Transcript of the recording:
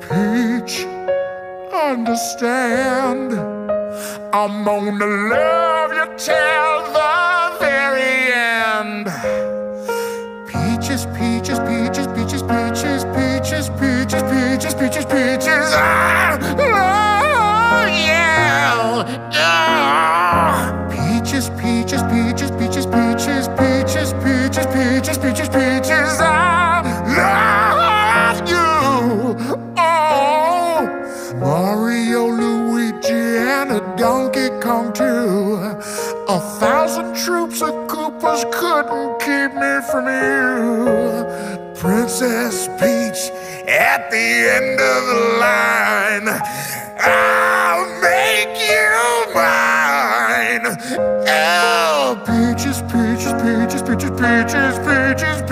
Peach, understand. I'm gonna love you till the very end. Peaches, peaches, peaches, peaches, peaches, peaches, peaches, peaches, peaches, peaches. Ah, oh, yeah. Ah. Peaches, peaches, peaches, peaches, peaches, peaches, peaches, peaches, peaches, peaches. and a Donkey Kong too. A thousand troops of Koopas couldn't keep me from you. Princess Peach at the end of the line. I'll make you mine. Oh, peaches, peaches, peaches, peaches, peaches, peaches.